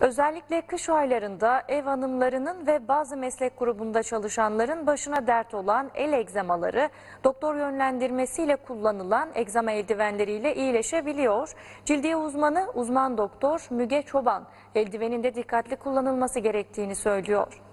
Özellikle kış aylarında ev hanımlarının ve bazı meslek grubunda çalışanların başına dert olan el egzamaları doktor yönlendirmesiyle kullanılan egzama eldivenleriyle iyileşebiliyor. Cildiye uzmanı uzman doktor Müge Çoban eldivenin de dikkatli kullanılması gerektiğini söylüyor.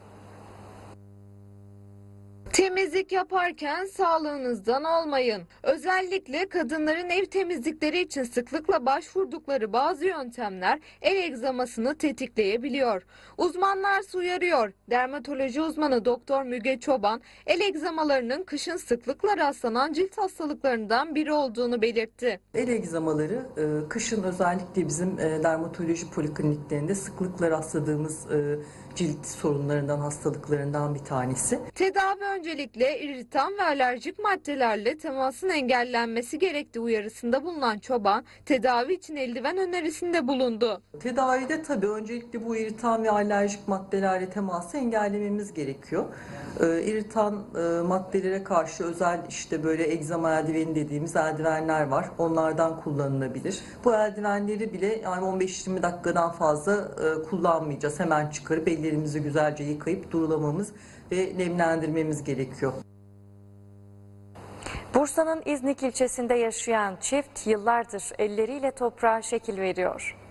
Temizlik yaparken sağlığınızdan olmayın. Özellikle kadınların ev temizlikleri için sıklıkla başvurdukları bazı yöntemler el egzamasını tetikleyebiliyor. Uzmanlar uyarıyor. Dermatoloji uzmanı Doktor Müge Çoban, el egzamalarının kışın sıklıkla rastlanan cilt hastalıklarından biri olduğunu belirtti. El egzamaları e, kışın özellikle bizim e, dermatoloji polikliniklerinde sıklıkla rastladığımız e, cilt sorunlarından, hastalıklarından bir tanesi. Tedavi öncelikle irritan ve alerjik maddelerle temasın engellenmesi gerektiği uyarısında bulunan Çoban, tedavi için eldiven önerisinde bulundu. Tedavide tabii öncelikle bu irritan ve alerjik maddelerle teması engellememiz gerekiyor. E, irritan e, maddelere karşı özel işte böyle egzama eldiveni dediğimiz eldivenler var. Onlardan kullanılabilir. Bu eldivenleri bile yani 15-20 dakikadan fazla e, kullanmayacağız. Hemen çıkarıp ellerimizi güzelce yıkayıp durulamamız ve nemlendirmemiz gerekiyor. Bursa'nın İznik ilçesinde yaşayan çift yıllardır elleriyle toprağa şekil veriyor.